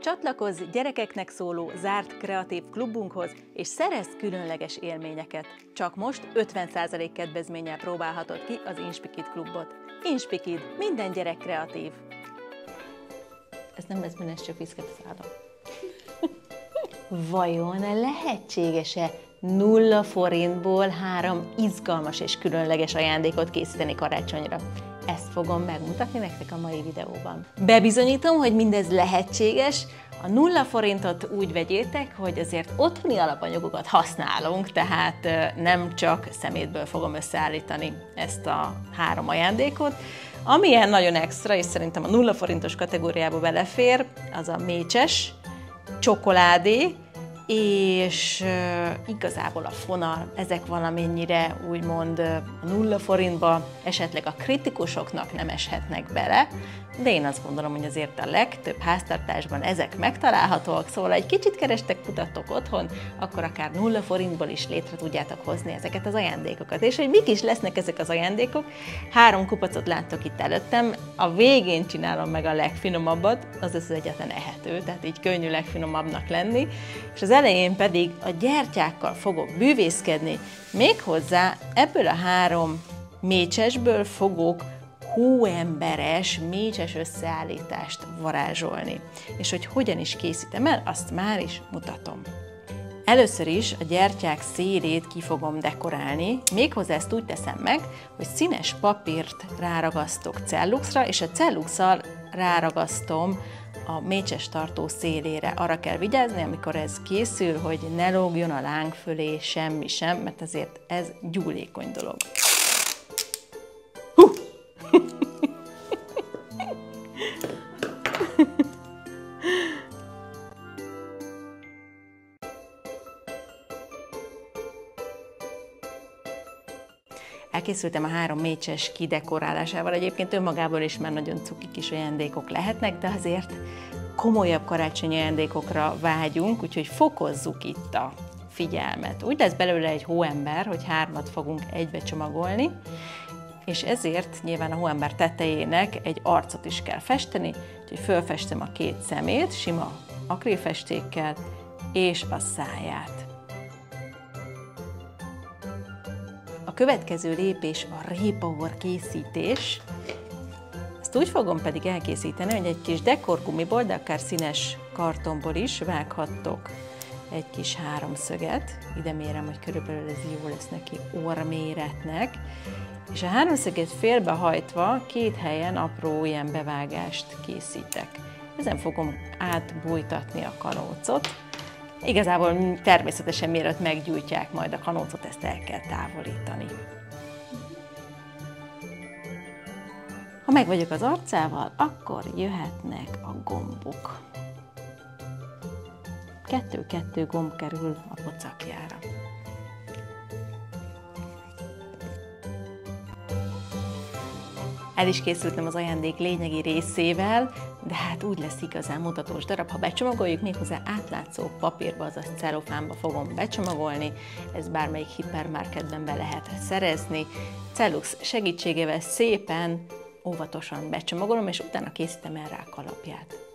Csatlakozz gyerekeknek szóló zárt kreatív klubunkhoz, és szerezz különleges élményeket. Csak most 50% kedvezménnyel próbálhatod ki az Inspikid klubot. Inspikid, minden gyerek kreatív. Ez nem lesz benne, csak viszket szállom. Vajon lehetséges-e nulla forintból három izgalmas és különleges ajándékot készíteni karácsonyra? Ezt fogom megmutatni nektek a mai videóban. Bebizonyítom, hogy mindez lehetséges, a nulla forintot úgy vegyétek, hogy azért otthoni alapanyagokat használunk, tehát nem csak szemétből fogom összeállítani ezt a három ajándékot. Amilyen nagyon extra, és szerintem a nulla forintos kategóriába belefér, az a mécses, csokoládé, és igazából a fonal, ezek valamennyire úgymond nulla forintba esetleg a kritikusoknak nem eshetnek bele, de én azt gondolom, hogy azért a legtöbb háztartásban ezek megtalálhatóak, szóval egy kicsit kerestek, kutatok otthon, akkor akár nulla forintból is létre tudjátok hozni ezeket az ajándékokat. És hogy mik is lesznek ezek az ajándékok, három kupacot láttok itt előttem, a végén csinálom meg a legfinomabbat, az az egyetlen ehető, tehát így könnyű legfinomabbnak lenni, és az elején pedig a gyertyákkal fogok bűvészkedni, méghozzá ebből a három mécsesből fogok hóemberes, mécses összeállítást varázsolni. És hogy hogyan is készítem el, azt már is mutatom. Először is a gyertyák szélét ki fogom dekorálni, méghozzá ezt úgy teszem meg, hogy színes papírt ráragasztok celluxra, és a celluxal ráragasztom a mécses tartó szélére. Arra kell vigyázni, amikor ez készül, hogy ne lógjon a láng fölé semmi sem, mert azért ez gyúlékony dolog. Elkészültem a három mécses kidekorálásával, egyébként önmagából is már nagyon cuki kis ajándékok lehetnek, de azért komolyabb karácsonyi ajándékokra vágyunk, úgyhogy fokozzuk itt a figyelmet. Úgy lesz belőle egy hóember, hogy hármat fogunk egybe csomagolni, és ezért nyilván a hóember tetejének egy arcot is kell festeni, úgyhogy fölfestem a két szemét sima akrilfestékkel, és a száját. Következő lépés a répaor készítés. Ezt úgy fogom pedig elkészíteni, hogy egy kis dekorgumiból, de akár színes kartonból is vághattok egy kis háromszöget. Ide mérem, hogy körülbelül ez jó lesz neki orméretnek. És a háromszöget félbehajtva két helyen apró ilyen bevágást készítek. Ezen fogom átbújtatni a kanócot. Igazából természetesen mielőtt meggyújtják majd a kanócot, ezt el kell távolítani. Ha meg vagyok az arcával, akkor jöhetnek a gombok. Kettő-kettő gomb kerül a pocakjára. El is készültem az ajándék lényegi részével, de hát úgy lesz igazán mutatós darab, ha becsomagoljuk, méghozzá átlátszó papírba, azaz celofánba fogom becsomagolni, ez bármelyik hipermarketben be lehet szerezni. Cellux segítségével szépen, óvatosan becsomagolom, és utána készítem el rá a kalapját.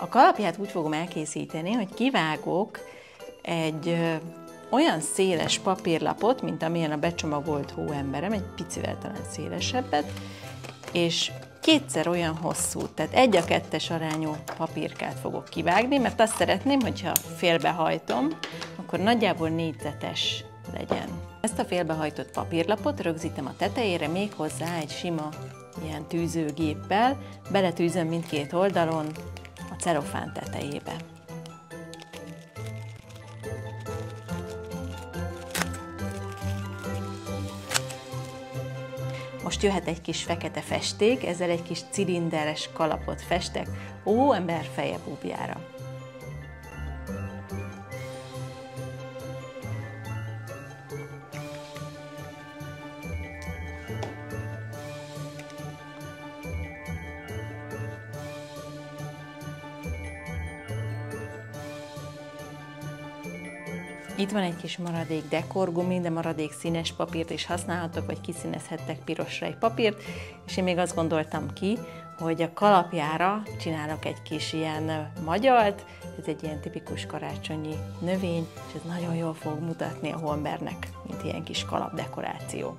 A kalapját úgy fogom elkészíteni, hogy kivágok egy olyan széles papírlapot, mint amilyen a becsomagolt hóemberem, egy picivel talán szélesebbet, és kétszer olyan hosszú, tehát egy a kettes arányú papírkát fogok kivágni, mert azt szeretném, hogyha félbehajtom, akkor nagyjából négyzetes legyen. Ezt a félbehajtott papírlapot rögzítem a tetejére, még hozzá egy sima ilyen tűzőgéppel, beletűzöm mindkét oldalon, celofán tetejébe. Most jöhet egy kis fekete festék, ezzel egy kis cilinderes kalapot festek, ó, ember feje búbjára. Van egy kis maradék dekorgumi, de maradék színes papírt is használhatok, vagy kiszínezhettek pirosra egy papírt, és én még azt gondoltam ki, hogy a kalapjára csinálok egy kis ilyen magyalt, ez egy ilyen tipikus karácsonyi növény, és ez nagyon jól fog mutatni a Holmbernek, mint ilyen kis kalapdekoráció.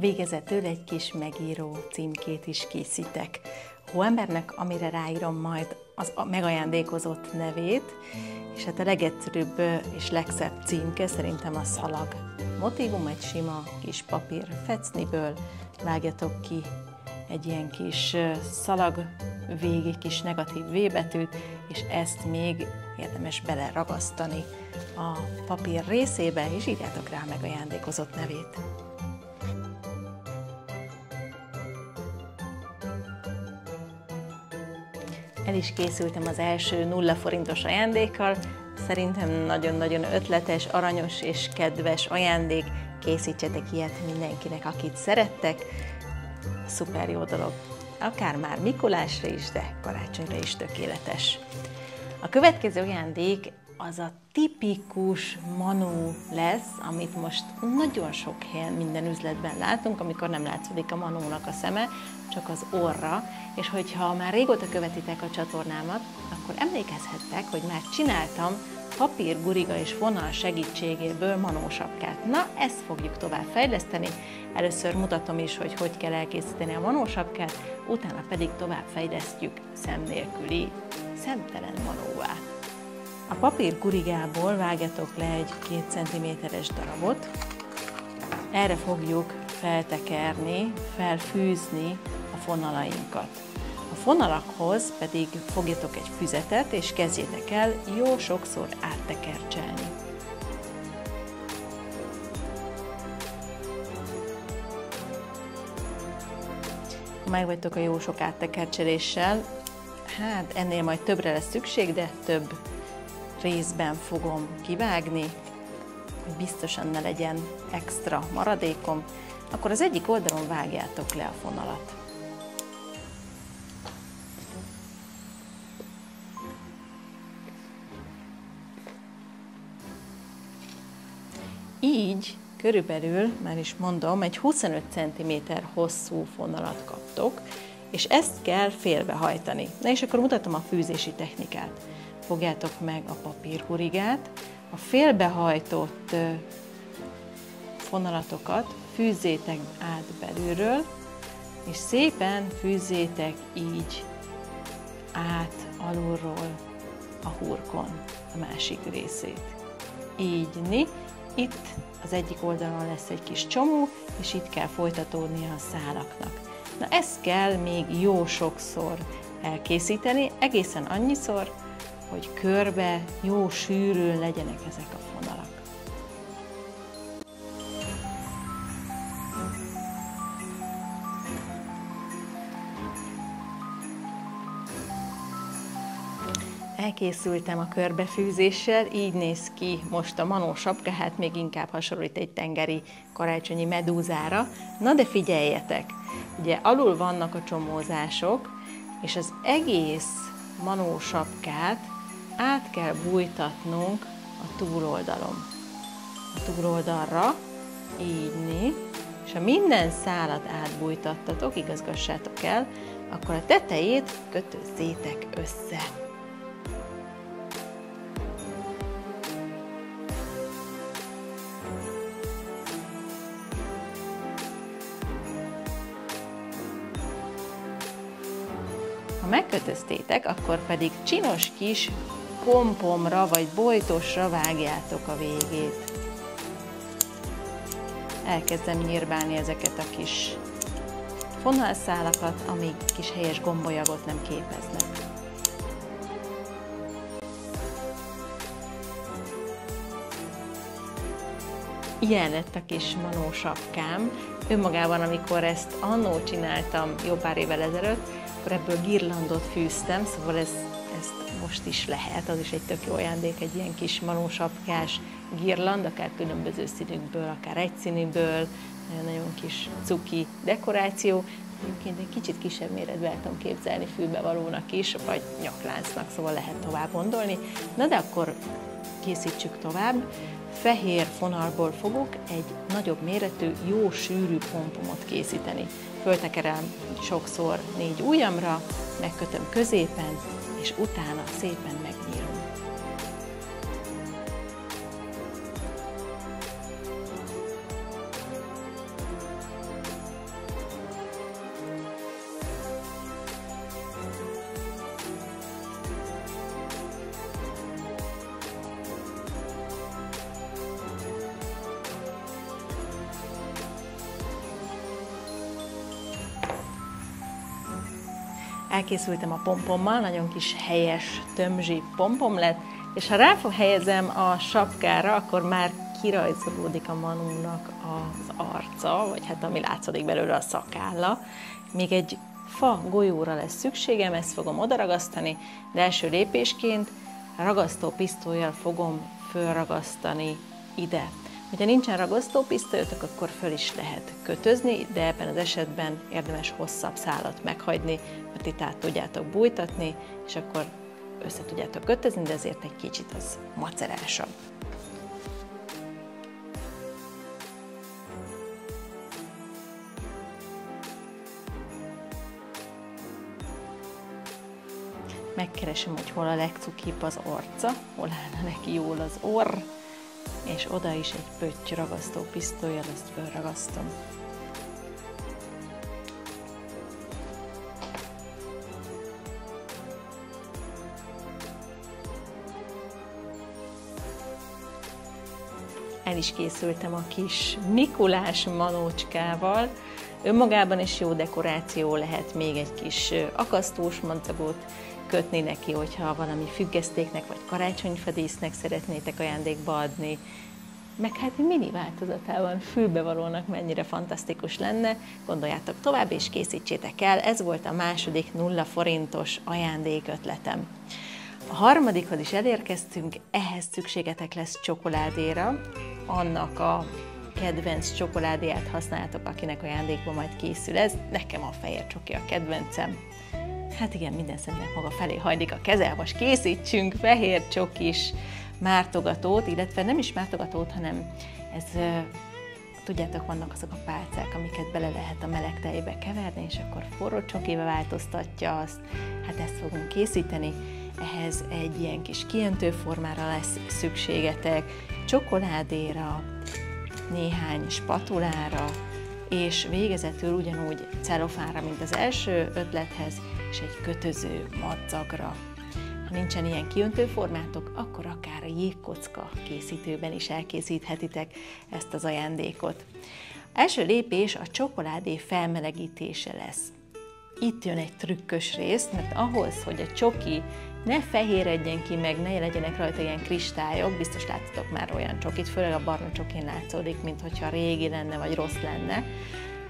Végezetül egy kis megíró címkét is készítek. Hóembernek, amire ráírom majd az megajándékozott nevét, és hát a legegyszerűbb és legszebb címke szerintem a szalag motivum, egy sima kis papír fecniből, vágjatok ki egy ilyen kis szalag végig kis negatív V betűt, és ezt még érdemes beleragasztani a papír részébe, és írjátok rá meg ajándékozott nevét. El is készültem az első nulla forintos ajándékkal. Szerintem nagyon-nagyon ötletes, aranyos és kedves ajándék. Készítsetek ilyet mindenkinek, akit szerettek. Szuper jó dolog. Akár már Mikulásra is, de karácsonyra is tökéletes. A következő ajándék az a tipikus manó lesz, amit most nagyon sok helyen minden üzletben látunk, amikor nem látszódik a manónak a szeme, csak az orra, és hogyha már régóta követitek a csatornámat, akkor emlékezhettek, hogy már csináltam papír, guriga és vonal segítségéből manósapkát. Na, ezt fogjuk tovább fejleszteni. Először mutatom is, hogy hogy kell elkészíteni a manósapkát, utána pedig tovább fejlesztjük szem nélküli, szemtelen manóvá. A papír gurigából vágjatok le egy 2 cm-es darabot, erre fogjuk feltekerni, felfűzni a fonalainkat. A fonalakhoz pedig fogjatok egy füzetet, és kezdjétek el jó sokszor áttekercselni. Meg vagytok a jó sok áttekercseléssel, hát ennél majd többre lesz szükség, de több részben fogom kivágni, hogy biztosan ne legyen extra maradékom, akkor az egyik oldalon vágjátok le a fonalat. Így körülbelül, már is mondom, egy 25 cm hosszú fonalat kaptok, és ezt kell félbehajtani. Na és akkor mutatom a fűzési technikát fogjátok meg a papírhurigát, a félbehajtott fonalatokat fűzzétek át belülről, és szépen fűzzétek így át alulról a hurkon a másik részét. Így ni. Itt az egyik oldalon lesz egy kis csomó, és itt kell folytatódni a szálaknak. Na ezt kell még jó sokszor elkészíteni, egészen annyiszor, hogy körbe jó sűrűn legyenek ezek a fonalak. Elkészültem a körbefűzéssel, így néz ki most a manó sapka, hát még inkább hasonlít egy tengeri karácsonyi medúzára. Na de figyeljetek, ugye alul vannak a csomózások, és az egész manó sapkát át kell bújtatnunk a túloldalon. A túloldalra, így né, és ha minden szálat átbújtattatok, igazgassátok el, akkor a tetejét kötözzétek össze. Ha megkötöztétek, akkor pedig csinos kis pompomra vagy bojtosra vágjátok a végét. Elkezdem nyírbálni ezeket a kis fonalszálakat, amíg kis helyes gombolyagot nem képeznek. Ilyen lett a kis manó sapkám. Önmagában, amikor ezt annó csináltam jó pár évvel ezelőtt, akkor ebből girlandot fűztem, szóval ez, ezt most is lehet, az is egy tök jó ajándék, egy ilyen kis manósapkás girland, akár különböző színükből, akár egyszínűből, nagyon kis cuki dekoráció. Egyébként egy kicsit kisebb méretben tudom képzelni fülbevalónak is, vagy nyakláncnak, szóval lehet tovább gondolni. Na de akkor készítsük tovább. Fehér fonalból fogok egy nagyobb méretű, jó sűrű pompomot készíteni. Föltekerem sokszor négy ujjamra, megkötöm középen, és utána szépen elkészültem a pompommal, nagyon kis helyes, tömzsi pompom lett, és ha ráhelyezem a sapkára, akkor már kirajzolódik a manúnak az arca, vagy hát ami látszik belőle a szakálla. Még egy fa golyóra lesz szükségem, ezt fogom odaragasztani, de első lépésként ragasztó pisztolyjal fogom fölragasztani ide. Ha nincsen ragasztópisztolyotok, akkor föl is lehet kötözni, de ebben az esetben érdemes hosszabb szálat meghagyni, mert itt át tudjátok bújtatni, és akkor össze tudjátok kötözni, de ezért egy kicsit az macerásabb. Megkeresem, hogy hol a legcukibb az arca, hol állna neki jól az orr, és oda is egy pötty ragasztó pisztolyjal ezt felragasztom. El is készültem a kis Mikulás manócskával. Önmagában is jó dekoráció lehet még egy kis akasztós madzagot kötni neki, hogyha valami függesztéknek vagy karácsonyfadísznek szeretnétek ajándékba adni, meg hát mini változatában fülbevalónak mennyire fantasztikus lenne, gondoljátok tovább és készítsétek el, ez volt a második nulla forintos ajándékötletem. A harmadikhoz is elérkeztünk, ehhez szükségetek lesz csokoládéra, annak a kedvenc csokoládéját használtok, akinek ajándékba majd készül ez. Nekem a fehér csoki a kedvencem. Hát igen, minden személynek maga felé hajlik a keze, most készítsünk fehér csokis mártogatót, illetve nem is mártogatót, hanem ez tudjátok, vannak azok a pálcák, amiket bele lehet a meleg tejbe keverni, és akkor forró csokiba változtatja azt. Hát ezt fogunk készíteni. Ehhez egy ilyen kis kiöntő formára lesz szükségetek, csokoládéra, néhány spatulára, és végezetül ugyanúgy celofánra, mint az első ötlethez, és egy kötöző madzagra. Ha nincsen ilyen kiöntő formátok, akkor akár a jégkocka készítőben is elkészíthetitek ezt az ajándékot. Első lépés a csokoládé felmelegítése lesz. Itt jön egy trükkös rész, mert ahhoz, hogy a csoki ne fehéredjen ki, meg ne legyenek rajta ilyen kristályok, biztos láttatok már olyan csokit, főleg a barna csokin látszódik, mint hogyha régi lenne, vagy rossz lenne,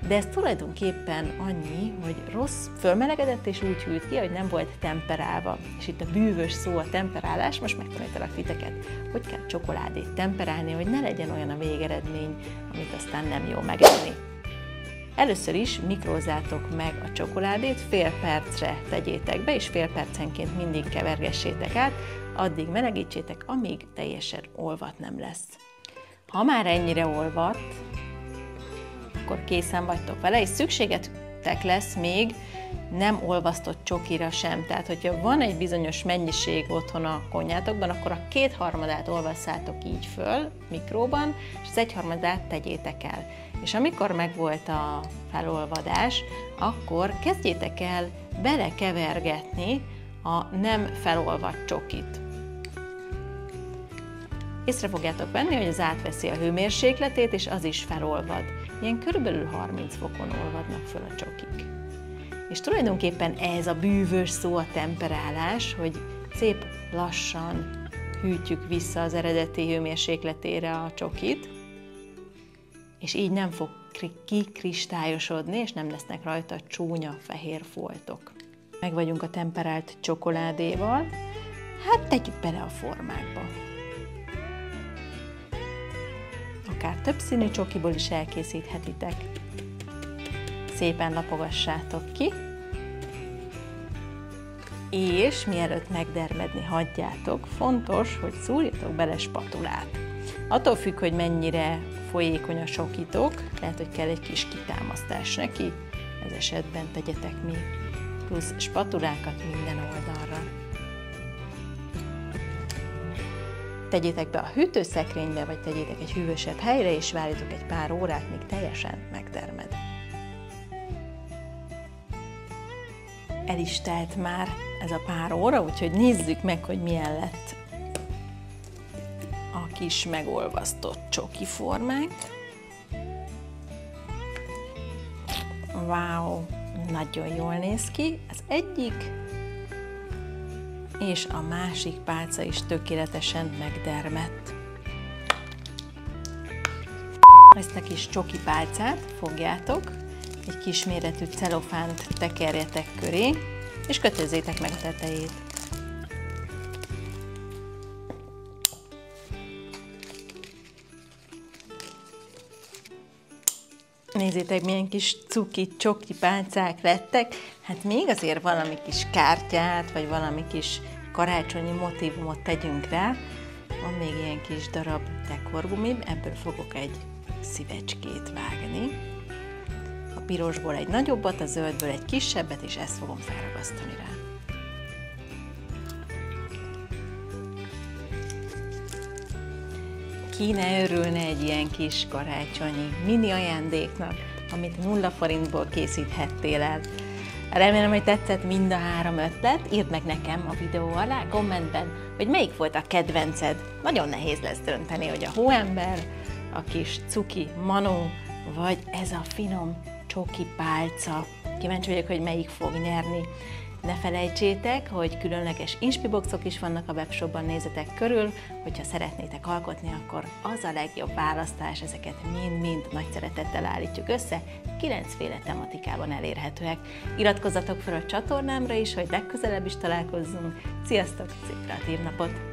de ez tulajdonképpen annyi, hogy rossz, fölmelegedett és úgy hűlt ki, hogy nem volt temperálva. És itt a bűvös szó a temperálás, most megtanítalak titeket, hogy kell csokoládét temperálni, hogy ne legyen olyan a végeredmény, amit aztán nem jó megenni. Először is mikrózátok meg a csokoládét, fél percre tegyétek be, és fél percenként mindig kevergessétek át, addig melegítsétek, amíg teljesen olvat nem lesz. Ha már ennyire olvat, akkor készen vagytok vele, és szükségetek lesz még nem olvasztott csokira sem. Tehát, hogyha van egy bizonyos mennyiség otthon a konyátokban, akkor a kétharmadát olvasszátok így föl mikróban, és az egyharmadát tegyétek el. És amikor megvolt a felolvadás, akkor kezdjétek el belekevergetni a nem felolvadt csokit. Észre fogjátok venni, hogy az átveszi a hőmérsékletét, és az is felolvad. Ilyen körülbelül 30 fokon olvadnak föl a csokik. És tulajdonképpen ez a bűvös szó a temperálás, hogy szép lassan hűtjük vissza az eredeti hőmérsékletére a csokit, és így nem fog kikristályosodni, és nem lesznek rajta csúnya fehér foltok. Meg vagyunk a temperált csokoládéval, hát tegyük bele a formákba. Akár többszínű csokiból is elkészíthetitek. Szépen lapogassátok ki, és mielőtt megdermedni hagyjátok, fontos, hogy szúrjatok bele spatulát. Attól függ, hogy mennyire folyékony a sokítok, lehet, hogy kell egy kis kitámasztás neki, ez esetben tegyetek még plusz spatulákat minden oldalra. Tegyétek be a hűtőszekrénybe, vagy tegyétek egy hűvösebb helyre, és várjatok egy pár órát, míg teljesen megtermed. El is telt már ez a pár óra, úgyhogy nézzük meg, hogy milyen lett a kis megolvasztott csoki formánk. Wow, nagyon jól néz ki. Az egyik és a másik pálca is tökéletesen megdermett. Ezt a kis csoki pálcát fogjátok, egy kis méretű celofánt tekerjetek köré, és kötözzétek meg a tetejét. Nézzétek, milyen kis cuki, csoki pálcák lettek. Hát még azért valami kis kártyát, vagy valami kis karácsonyi motivumot tegyünk rá. Van még ilyen kis darab dekorgumi, ebből fogok egy szívecskét vágni. A pirosból egy nagyobbat, a zöldből egy kisebbet, és ezt fogom felragasztani rá. Ki ne örülne egy ilyen kis karácsonyi mini ajándéknak, amit nulla forintból készíthettél el. Remélem, hogy tetszett mind a három ötlet. Írd meg nekem a videó alá, kommentben, hogy melyik volt a kedvenced. Nagyon nehéz lesz dönteni, hogy a hóember, a kis cuki manó, vagy ez a finom csoki pálca. Kíváncsi vagyok, hogy melyik fog nyerni. Ne felejtsétek, hogy különleges inspiboxok is vannak a webshopban, nézzetek körül, hogyha szeretnétek alkotni, akkor az a legjobb választás, ezeket mind-mind nagy szeretettel állítjuk össze, kilencféle tematikában elérhetőek. Iratkozzatok fel a csatornámra is, hogy legközelebb is találkozzunk. Sziasztok, szép napot!